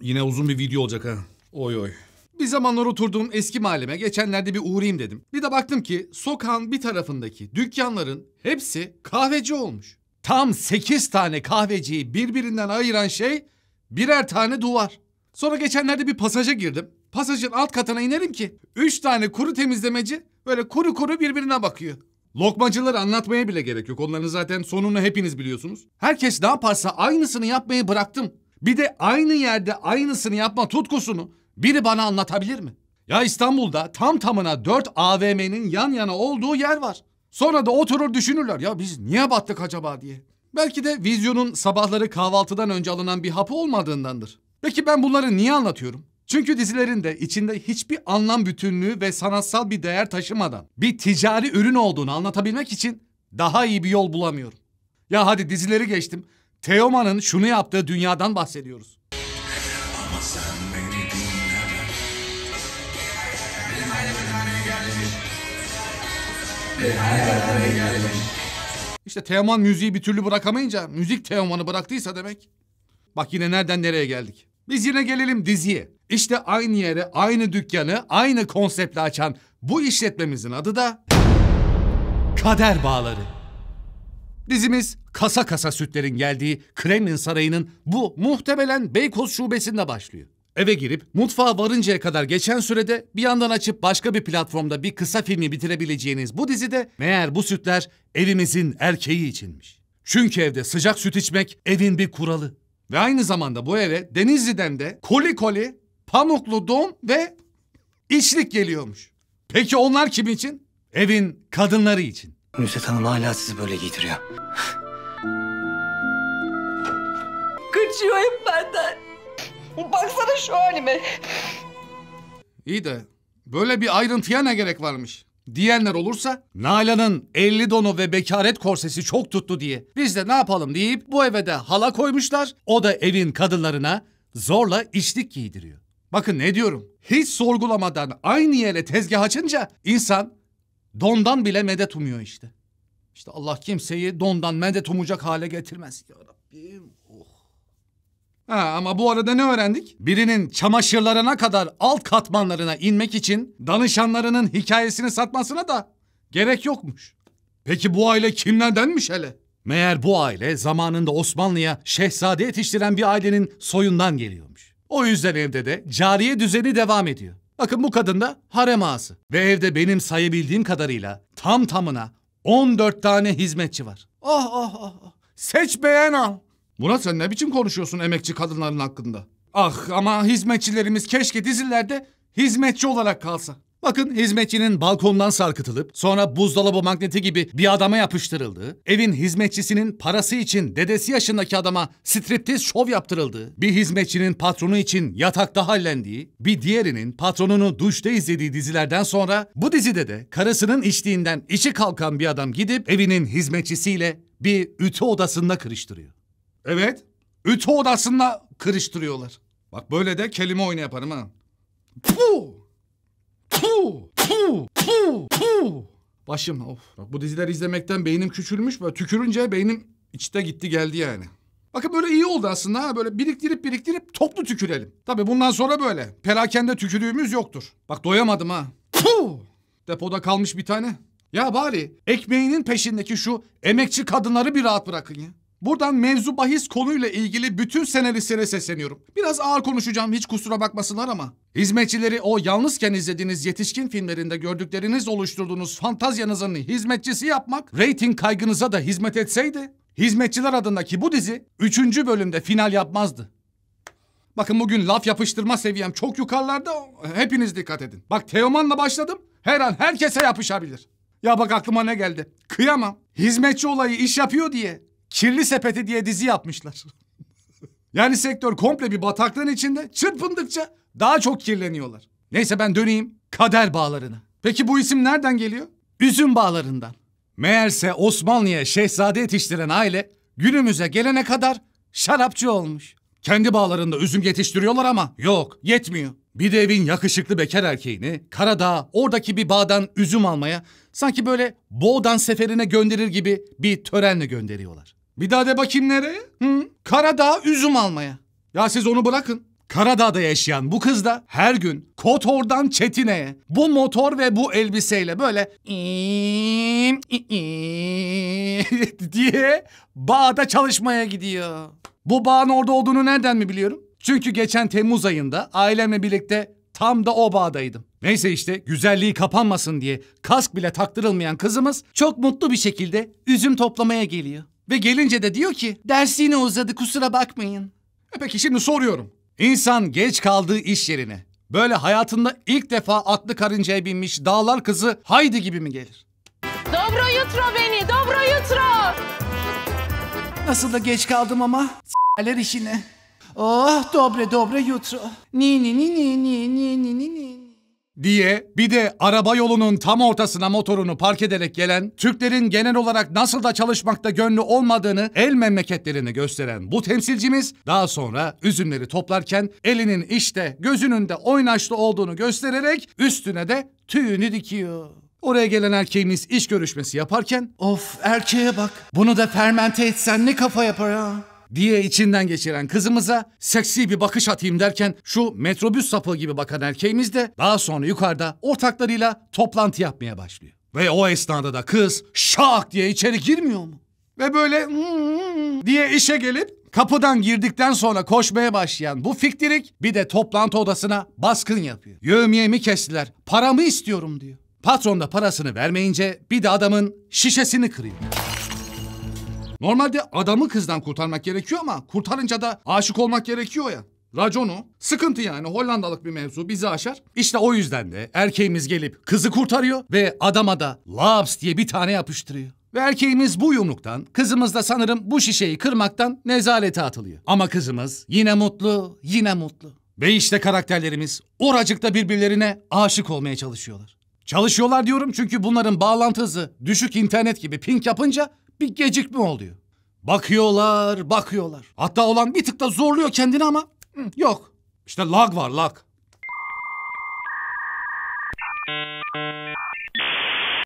Yine uzun bir video olacak ha. Oy oy. Bir zamanlar oturduğum eski mahalleme geçenlerde bir uğrayayım dedim. Bir de baktım ki sokağın bir tarafındaki dükkanların hepsi kahveci olmuş. Tam 8 tane kahveciyi birbirinden ayıran şey birer tane duvar. Sonra geçenlerde bir pasaja girdim. Pasajın alt katına inerim ki 3 tane kuru temizlemeci böyle kuru kuru birbirine bakıyor. Lokmacıları anlatmaya bile gerek yok. Onların zaten sonunu hepiniz biliyorsunuz. Herkes ne yaparsa aynısını yapmayı bıraktım. Bir de aynı yerde aynısını yapma tutkusunu biri bana anlatabilir mi? Ya İstanbul'da tam tamına 4 AVM'nin yan yana olduğu yer var. Sonra da oturur düşünürler ya biz niye battık acaba diye. Belki de vizyonun sabahları kahvaltıdan önce alınan bir hapı olmadığındandır. Peki ben bunları niye anlatıyorum? Çünkü dizilerin de içinde hiçbir anlam bütünlüğü ve sanatsal bir değer taşımadan bir ticari ürün olduğunu anlatabilmek için daha iyi bir yol bulamıyorum. Ya hadi dizileri geçtim. Teoman'ın şunu yaptığı dünyadan bahsediyoruz. İşte Teoman müziği bir türlü bırakamayınca müzik Teoman'ı bıraktıysa demek. Bak yine nereden nereye geldik. Biz yine gelelim diziye. İşte aynı yere, aynı dükkanı, aynı konseptle açan bu işletmemizin adı da Kader Bağları. Dizimiz kasa kasa sütlerin geldiği Kremlin Sarayı'nın bu muhtemelen Beykoz şubesinde başlıyor. Eve girip mutfağa varıncaya kadar geçen sürede bir yandan açıp başka bir platformda bir kısa filmi bitirebileceğiniz bu dizide meğer bu sütler evimizin erkeği içinmiş. Çünkü evde sıcak süt içmek evin bir kuralı. Ve aynı zamanda bu eve Denizli'den de koli koli, pamuklu don ve içlik geliyormuş. Peki onlar kim için? Evin kadınları için. Nusret Hanım hala sizi böyle giydiriyor. Kaçıyor hep benden. Baksana şu halime. İyi de böyle bir ayrıntıya ne gerek varmış? Diyenler olursa Nalan'ın 50 donu ve bekaret korsesi çok tuttu diye biz de ne yapalım deyip bu eve de hala koymuşlar. O da evin kadınlarına zorla içlik giydiriyor. Bakın ne diyorum. Hiç sorgulamadan aynı yere tezgah açınca insan dondan bile medet umuyor işte. İşte Allah kimseyi dondan medet umacak hale getirmez. Ya Rabbim. Oh. Ha, ama bu arada ne öğrendik? Birinin çamaşırlarına kadar alt katmanlarına inmek için danışanlarının hikayesini satmasına da gerek yokmuş. Peki bu aile kimlerdenmiş hele? Meğer bu aile zamanında Osmanlı'ya şehzade yetiştiren bir ailenin soyundan geliyormuş. O yüzden evde de cariye düzeni devam ediyor. Bakın bu kadın da harem ağası. Ve evde benim sayabildiğim kadarıyla tam tamına 14 tane hizmetçi var. Ah ah ah. ah. Seç beğen al. Murat sen ne biçim konuşuyorsun emekçi kadınların hakkında? Ah ama hizmetçilerimiz keşke dizilerde hizmetçi olarak kalsa. Bakın hizmetçinin balkondan sarkıtılıp sonra buzdolabı magneti gibi bir adama yapıştırıldığı, evin hizmetçisinin parası için dedesi yaşındaki adama striptiz şov yaptırıldığı, bir hizmetçinin patronu için yatakta hallendiği, bir diğerinin patronunu duşta izlediği dizilerden sonra bu dizide de karısının içtiğinden içi kalkan bir adam gidip evinin hizmetçisiyle bir ütü odasında kırıştırıyor. Evet. Ütü odasında kırıştırıyorlar. Bak böyle de kelime oyunu yaparım ha. Puh! Puh! Puh! Puh! Puh! Başım of. Bak bu dizileri izlemekten beynim küçülmüş ve tükürünce beynim içte gitti geldi yani. Bakın böyle iyi oldu aslında ha. Böyle biriktirip biriktirip toplu tükürelim. Tabii bundan sonra böyle. Perakende tükürüğümüz yoktur. Bak doyamadım ha. Puh! Depoda kalmış bir tane. Ya bari ekmeğinin peşindeki şu emekçi kadınları bir rahat bırakın ya. Buradan mevzu bahis konuyla ilgili bütün senaristlere sesleniyorum. Biraz ağır konuşacağım hiç kusura bakmasınlar ama. Hizmetçileri o yalnızken izlediğiniz yetişkin filmlerinde gördükleriniz oluşturduğunuz fantazyanızın hizmetçisi yapmak reyting kaygınıza da hizmet etseydi Hizmetçiler adındaki bu dizi 3. bölümde final yapmazdı. Bakın bugün laf yapıştırma seviyem çok yukarılarda hepiniz dikkat edin. Bak Teoman'la başladım her an herkese yapışabilir. Ya bak aklıma ne geldi. Kıyamam. Hizmetçi olayı iş yapıyor diye Kirli Sepeti diye dizi yapmışlar. yani sektör komple bir bataklığın içinde çırpındıkça daha çok kirleniyorlar. Neyse ben döneyim kader bağlarına. Peki bu isim nereden geliyor? Üzüm bağlarından. Meğerse Osmanlı'ya şehzade yetiştiren aile günümüze gelene kadar şarapçı olmuş. Kendi bağlarında üzüm yetiştiriyorlar ama yok yetmiyor. Bir de evin yakışıklı bekar erkeğini Karadağ oradaki bir bağdan üzüm almaya sanki böyle Boğdan seferine gönderir gibi bir törenle gönderiyorlar. Bir daha de bakayım nereye? Hı? Karadağ üzüm almaya. Ya siz onu bırakın. Karadağ'da yaşayan bu kız da her gün Kotor'dan Çetine'ye bu motor ve bu elbiseyle böyle diye bağda çalışmaya gidiyor. Bu bağın orada olduğunu nereden mi biliyorum? Çünkü geçen Temmuz ayında ailemle birlikte tam da o bağdaydım. Neyse işte güzelliği kapanmasın diye kask bile taktırılmayan kızımız çok mutlu bir şekilde üzüm toplamaya geliyor. Ve gelince de diyor ki ders yine uzadı kusura bakmayın. E peki şimdi soruyorum. İnsan geç kaldığı iş yerine böyle hayatında ilk defa atlı karıncaya binmiş dağlar kızı haydi gibi mi gelir? Dobro jutro beni, dobro jutro. Nasıl da geç kaldım ama s**ler işine. Oh dobre dobre jutro. Ni ni ni ni ni ni ni ni ni. Diye bir de araba yolunun tam ortasına motorunu park ederek gelen Türklerin genel olarak nasıl da çalışmakta gönlü olmadığını el memleketlerini gösteren bu temsilcimiz daha sonra üzümleri toplarken elinin işte gözünün de oynaşlı olduğunu göstererek üstüne de tüyünü dikiyor. Oraya gelen erkeğimiz iş görüşmesi yaparken of erkeğe bak bunu da fermente etsen ne kafa yapar ha diye içinden geçiren kızımıza seksi bir bakış atayım derken şu metrobüs sapığı gibi bakan erkeğimiz de daha sonra yukarıda ortaklarıyla toplantı yapmaya başlıyor. Ve o esnada da kız şak diye içeri girmiyor mu? Ve böyle "Hmm" diye işe gelip kapıdan girdikten sonra koşmaya başlayan bu fiktirik bir de toplantı odasına baskın yapıyor. Yövmiyemi kestiler paramı istiyorum diyor. Patron da parasını vermeyince bir de adamın şişesini kırıyor. Normalde adamı kızdan kurtarmak gerekiyor ama kurtarınca da aşık olmak gerekiyor ya. Raconu. Sıkıntı yani Hollandalık bir mevzu bizi aşar. İşte o yüzden de erkeğimiz gelip kızı kurtarıyor ve adama da laps diye bir tane yapıştırıyor. Ve erkeğimiz bu yumruktan, kızımız da sanırım bu şişeyi kırmaktan nezarete atılıyor. Ama kızımız yine mutlu, yine mutlu. Ve işte karakterlerimiz oracıkta birbirlerine aşık olmaya çalışıyorlar. Çalışıyorlar diyorum çünkü bunların bağlantı hızı düşük internet gibi ping yapınca bir gecikme oluyor. Bakıyorlar, bakıyorlar. Hatta olan bir tık da zorluyor kendini ama yok. İşte lag var lag.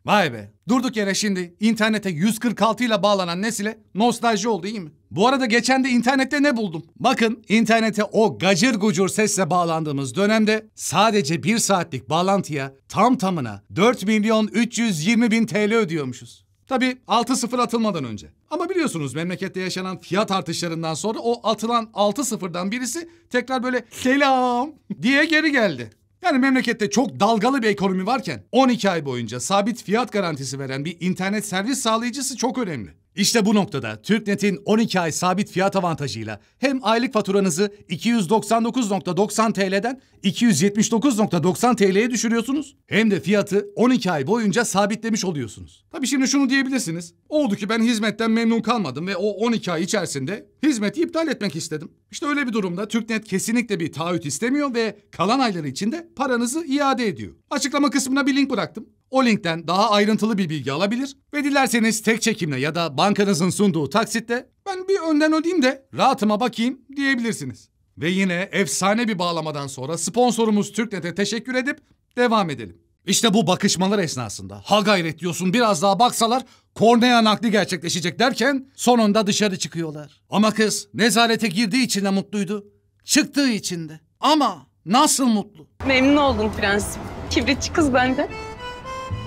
Vay be. Durduk yere şimdi internete 146 ile bağlanan nesile nostalji oldu iyi mi? Bu arada geçen de internette ne buldum? Bakın internete o gacır gucur sesle bağlandığımız dönemde sadece bir saatlik bağlantıya tam tamına 4 milyon 320 bin TL ödüyormuşuz. Tabii 6 sıfır atılmadan önce. Ama biliyorsunuz memlekette yaşanan fiyat artışlarından sonra o atılan 6 sıfırdan birisi tekrar böyle selam diye geri geldi. Yani memlekette çok dalgalı bir ekonomi varken 12 ay boyunca sabit fiyat garantisi veren bir internet servis sağlayıcısı çok önemli. İşte bu noktada TürkNet'in 12 ay sabit fiyat avantajıyla hem aylık faturanızı 299.90 TL'den 279.90 TL'ye düşürüyorsunuz hem de fiyatı 12 ay boyunca sabitlemiş oluyorsunuz. Tabii şimdi şunu diyebilirsiniz. Oldu ki ben hizmetten memnun kalmadım ve o 12 ay içerisinde hizmeti iptal etmek istedim. İşte öyle bir durumda TürkNet kesinlikle bir taahhüt istemiyor ve kalan ayları içinde paranızı iade ediyor. Açıklama kısmına bir link bıraktım. O linkten daha ayrıntılı bir bilgi alabilir ve dilerseniz tek çekimle ya da bankanızın sunduğu taksitle ben bir önden ödeyeyim de rahatıma bakayım diyebilirsiniz. Ve yine efsane bir bağlamadan sonra sponsorumuz TürkNet'e teşekkür edip devam edelim. İşte bu bakışmalar esnasında ha gayret diyorsun biraz daha baksalar kornea nakli gerçekleşecek derken sonunda dışarı çıkıyorlar. Ama kız nezarete girdiği için de mutluydu. Çıktığı için de. Ama nasıl mutlu? Memnun oldum prensim. Kibritçi kız bende.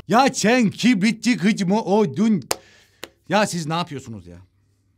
Ya sen kibritçi kız mı oldun? Ya siz ne yapıyorsunuz ya?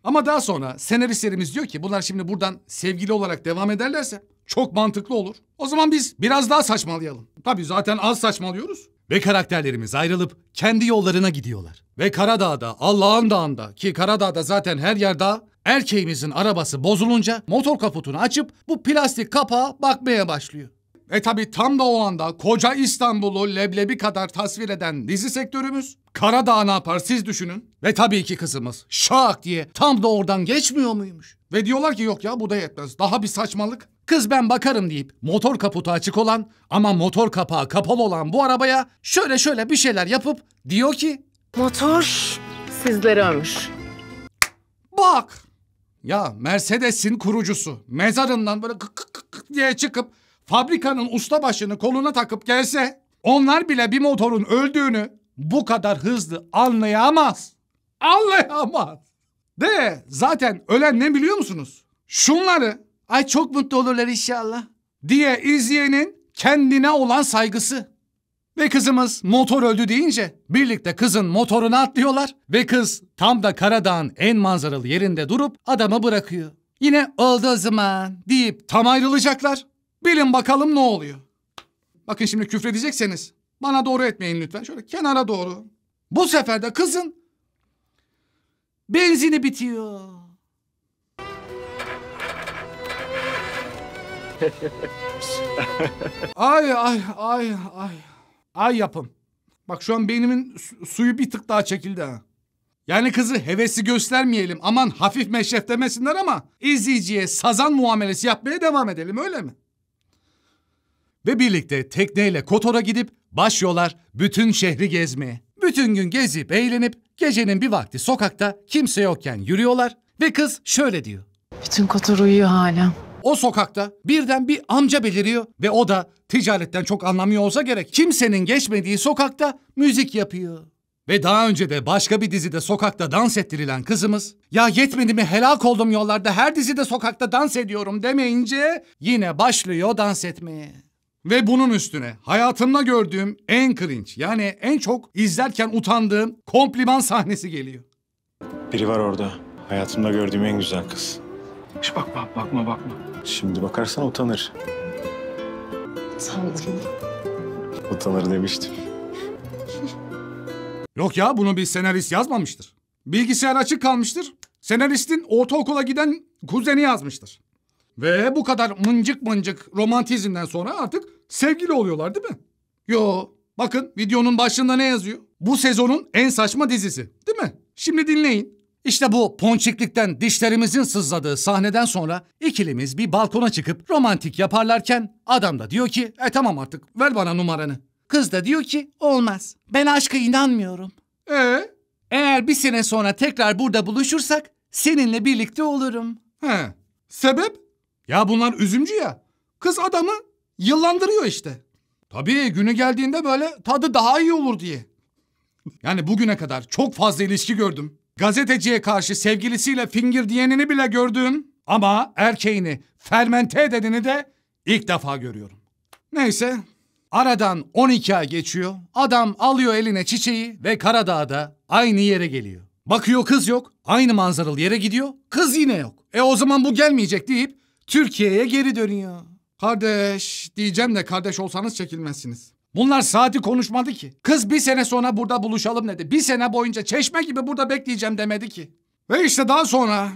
Ama daha sonra senaristlerimiz diyor ki bunlar şimdi buradan sevgili olarak devam ederlerse çok mantıklı olur. O zaman biz biraz daha saçmalayalım. Tabii zaten az saçmalıyoruz. Ve karakterlerimiz ayrılıp kendi yollarına gidiyorlar. Ve Karadağ'da, Allah'ın dağında ki Karadağ'da zaten her yer dağ, erkeğimizin arabası bozulunca motor kaputunu açıp bu plastik kapağa bakmaya başlıyor. E tabi tam da o anda koca İstanbul'u leblebi kadar tasvir eden dizi sektörümüz Karadağ ne yapar siz düşünün. Ve tabii ki kızımız şak diye tam da oradan geçmiyor muymuş? Ve diyorlar ki yok ya bu da yetmez daha bir saçmalık. Kız ben bakarım deyip motor kaputu açık olan ama motor kapağı kapalı olan bu arabaya şöyle şöyle bir şeyler yapıp diyor ki Motor sizleri ömür. Bak. Ya Mercedes'in kurucusu mezarından böyle kık kık kık diye çıkıp fabrikanın ustabaşını koluna takıp gelse onlar bile bir motorun öldüğünü bu kadar hızlı anlayamaz. Anlayamaz. De zaten ölen ne biliyor musunuz? Şunları Ay çok mutlu olurlar inşallah. Diye izleyenin kendine olan saygısı. Ve kızımız motor öldü deyince birlikte kızın motoruna atlıyorlar ve kız tam da Karadağ'ın en manzaralı yerinde durup adamı bırakıyor. Yine oldu o zaman deyip tam ayrılacaklar. Bilin bakalım ne oluyor. Bakın şimdi küfredecekseniz bana doğru etmeyin lütfen. Şöyle kenara doğru. Bu sefer de kızın benzini bitiyor. ay ay ay ay. Ay yapım. Bak şu an beynimin su- suyu bir tık daha çekildi ha. Yani kızı hevesi göstermeyelim. Aman hafif meşref demesinler ama izleyiciye sazan muamelesi yapmaya devam edelim öyle mi? Ve birlikte tekneyle Kotor'a gidip başlıyorlar bütün şehri gezmeye. Bütün gün gezip eğlenip gecenin bir vakti sokakta kimse yokken yürüyorlar ve kız şöyle diyor. Bütün Kotor uyuyor hala. O sokakta birden bir amca beliriyor ve o da ticaretten çok anlamıyor olsa gerek kimsenin geçmediği sokakta müzik yapıyor. Ve daha önce de başka bir dizide sokakta dans ettirilen kızımız ya yetmedi mi helak oldum yollarda her dizide sokakta dans ediyorum demeyince yine başlıyor dans etmeye. Ve bunun üstüne hayatımda gördüğüm en cringe yani en çok izlerken utandığım kompliman sahnesi geliyor. Biri var orada. Hayatımda gördüğüm en güzel kız. Şş, bakma bakma bakma. Şimdi bakarsan utanır. Sandım. Utanır demiştim. Yok ya bunu bir senarist yazmamıştır. Bilgisayar açık kalmıştır. Senaristin ortaokula giden kuzeni yazmıştır. Ve bu kadar mıncık mıncık romantizmden sonra artık sevgili oluyorlar değil mi? Yo bakın videonun başında ne yazıyor? Bu sezonun en saçma dizisi değil mi? Şimdi dinleyin. İşte bu ponçiklikten dişlerimizin sızladığı sahneden sonra ikilimiz bir balkona çıkıp romantik yaparlarken adam da diyor ki e tamam artık ver bana numaranı. Kız da diyor ki olmaz ben aşka inanmıyorum. E Eğer bir sene sonra tekrar burada buluşursak seninle birlikte olurum. He. Sebep? Ya bunlar üzümcü ya. Kız adamı yıllandırıyor işte. Tabii günü geldiğinde böyle tadı daha iyi olur diye. Yani bugüne kadar çok fazla ilişki gördüm. Gazeteciye karşı sevgilisiyle fingir diyenini bile gördüm. Ama erkeğini fermente edenini de ilk defa görüyorum. Neyse. Aradan 12 ay geçiyor. Adam alıyor eline çiçeği ve Karadağ'da aynı yere geliyor. Bakıyor kız yok. Aynı manzaralı yere gidiyor. Kız yine yok. E o zaman bu gelmeyecek deyip Türkiye'ye geri dönüyor. Kardeş diyeceğim de kardeş olsanız çekilmezsiniz. Bunlar saati konuşmadı ki. Kız bir sene sonra burada buluşalım dedi. Bir sene boyunca çeşme gibi burada bekleyeceğim demedi ki. Ve işte daha sonra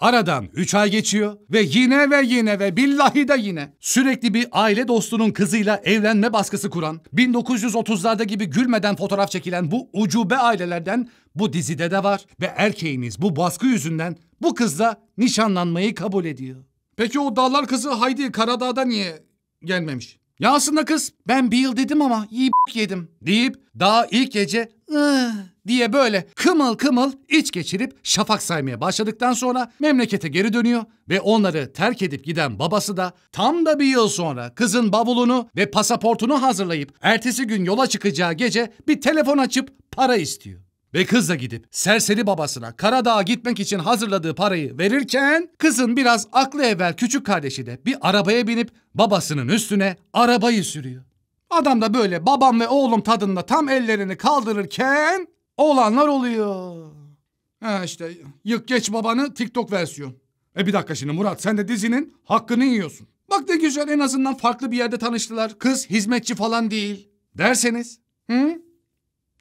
Aradan 3 ay geçiyor ve yine ve yine ve billahi de yine sürekli bir aile dostunun kızıyla evlenme baskısı kuran, 1930'larda gibi gülmeden fotoğraf çekilen bu ucube ailelerden bu dizide de var ve erkeğimiz bu baskı yüzünden bu kızla nişanlanmayı kabul ediyor. Peki o dallar kızı Haydi Karadağ'da niye gelmemiş? Ya aslında kız ben bir yıl dedim ama iyi yedim deyip daha ilk gece diye böyle kımıl kımıl iç geçirip şafak saymaya başladıktan sonra memlekete geri dönüyor ve onları terk edip giden babası da tam da bir yıl sonra kızın bavulunu ve pasaportunu hazırlayıp ertesi gün yola çıkacağı gece bir telefon açıp para istiyor. Ve kız da gidip serseri babasına Karadağ'a gitmek için hazırladığı parayı verirken kızın biraz aklı evvel küçük kardeşi de bir arabaya binip babasının üstüne arabayı sürüyor. Adam da böyle babam ve oğlum tadında tam ellerini kaldırırken olanlar oluyor. Ha işte yık geç babanı TikTok versiyon. E bir dakika şimdi Murat sen de dizinin hakkını yiyorsun. Bak ne güzel en azından farklı bir yerde tanıştılar. Kız hizmetçi falan değil. Derseniz. Hı?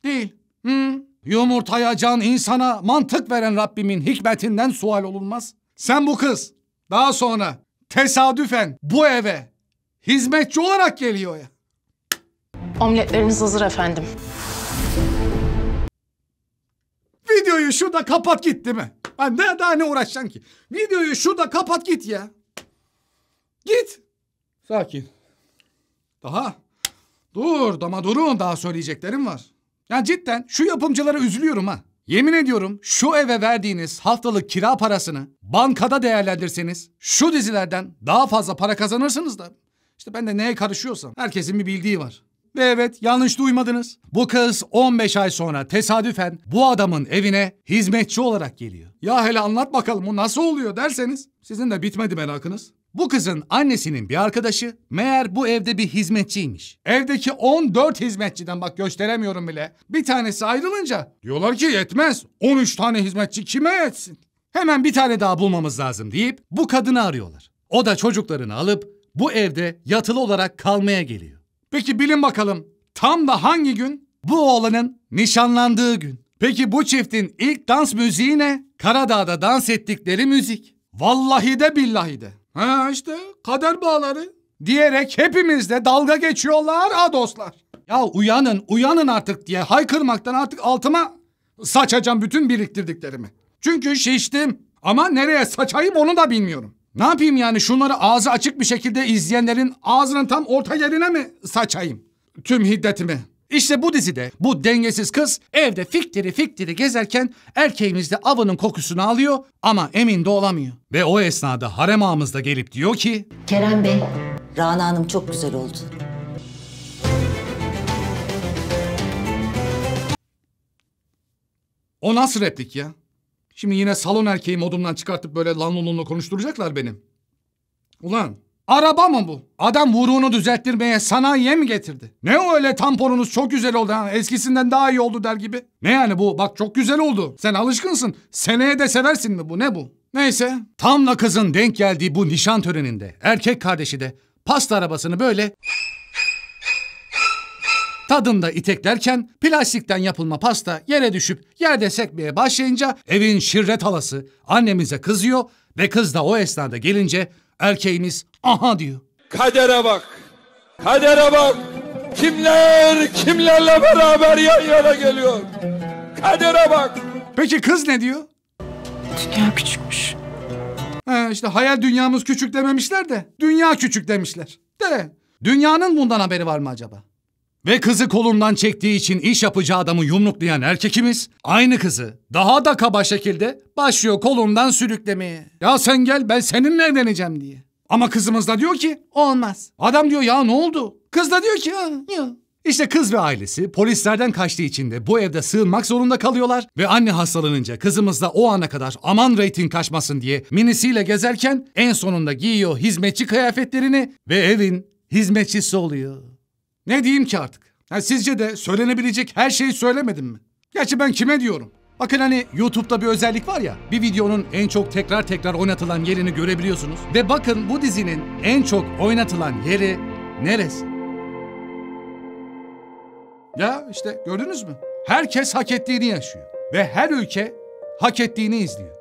Değil. Hı? Yumurtaya can insana mantık veren Rabbimin hikmetinden sual olunmaz. Sen bu kız daha sonra tesadüfen bu eve hizmetçi olarak geliyor ya. Omletleriniz hazır efendim. Videoyu şurada kapat git değil mi? Ben ne daha ne uğraşacaksın ki? Videoyu şurada kapat git ya. Git. Sakin. Daha. Dur ama durun daha söyleyeceklerim var. Ya cidden şu yapımcılara üzülüyorum ha. Yemin ediyorum şu eve verdiğiniz haftalık kira parasını bankada değerlendirseniz şu dizilerden daha fazla para kazanırsınız da. İşte ben de neye karışıyorsam herkesin bir bildiği var. Ve evet yanlış duymadınız. Bu kız 15 ay sonra tesadüfen bu adamın evine hizmetçi olarak geliyor. Ya hele anlat bakalım bu nasıl oluyor derseniz sizin de bitmedi merakınız. Bu kızın annesinin bir arkadaşı meğer bu evde bir hizmetçiymiş. Evdeki 14 hizmetçiden bak gösteremiyorum bile. Bir tanesi ayrılınca diyorlar ki yetmez. 13 tane hizmetçi kime yetsin? Hemen bir tane daha bulmamız lazım deyip bu kadını arıyorlar. O da çocuklarını alıp bu evde yatılı olarak kalmaya geliyor. Peki bilin bakalım tam da hangi gün? Bu oğlanın nişanlandığı gün. Peki bu çiftin ilk dans müziği ne? Karadağ'da dans ettikleri müzik. Vallahi de billahi de. Ha işte kader bağları. Diyerek hepimiz de dalga geçiyorlar ha dostlar. Ya uyanın uyanın artık diye haykırmaktan artık altıma saçacağım bütün biriktirdiklerimi. Çünkü şiştim. Ama nereye saçayım onu da bilmiyorum. Ne yapayım yani şunları ağzı açık bir şekilde izleyenlerin ağzının tam orta yerine mi saçayım? Tüm hiddetimi. İşte bu dizide bu dengesiz kız evde fiktiri fiktiri gezerken erkeğimiz de avının kokusunu alıyor ama emin de olamıyor. Ve o esnada harem ağamız da gelip diyor ki Kerem Bey, Rana Hanım çok güzel oldu. o nasıl replik ya? Şimdi yine salon erkeği modumdan çıkartıp böyle lanlolunla konuşturacaklar benim. Ulan araba mı bu? Adam vuruğunu düzelttirmeye sanayiye mi getirdi? Ne o öyle tamponunuz çok güzel oldu ha eskisinden daha iyi oldu der gibi. Ne yani bu bak çok güzel oldu. Sen alışkınsın. Seneye de seversin mi bu ne bu? Neyse tam da kızın denk geldiği bu nişan töreninde erkek kardeşi de pasta arabasını böyle Tadında iteklerken plastikten yapılma pasta yere düşüp yerde sekmeye başlayınca evin şirret halası annemize kızıyor ve kız da o esnada gelince erkeğimiz aha diyor. Kadere bak. Kadere bak. Kimler kimlerle beraber yan yana geliyor. Kadere bak. Peki kız ne diyor? Dünya küçükmüş. Ha işte hayal dünyamız küçük dememişler de dünya küçük demişler. De dünyanın bundan haberi var mı acaba? Ve kızı kolundan çektiği için iş yapacağı adamı yumruklayan erkekimiz aynı kızı daha da kaba şekilde başlıyor kolundan sürüklemeye. Ya sen gel ben seninle evleneceğim diye. Ama kızımız da diyor ki olmaz. Adam diyor ya ne oldu? Kız da diyor ki ya, ya. İşte kız ve ailesi polislerden kaçtığı için de bu evde sığınmak zorunda kalıyorlar ve anne hastalanınca kızımız da o ana kadar aman reyting kaçmasın diye minisiyle gezerken en sonunda giyiyor hizmetçi kıyafetlerini ve evin hizmetçisi oluyor. Ne diyeyim ki artık? Ha, sizce de söylenebilecek her şeyi söylemedim mi? Gerçi ben kime diyorum? Bakın hani YouTube'da bir özellik var ya, bir videonun en çok tekrar tekrar oynatılan yerini görebiliyorsunuz. Ve bakın bu dizinin en çok oynatılan yeri neresi? Ya işte gördünüz mü? Herkes hak ettiğini yaşıyor. Ve her ülke hak ettiğini izliyor.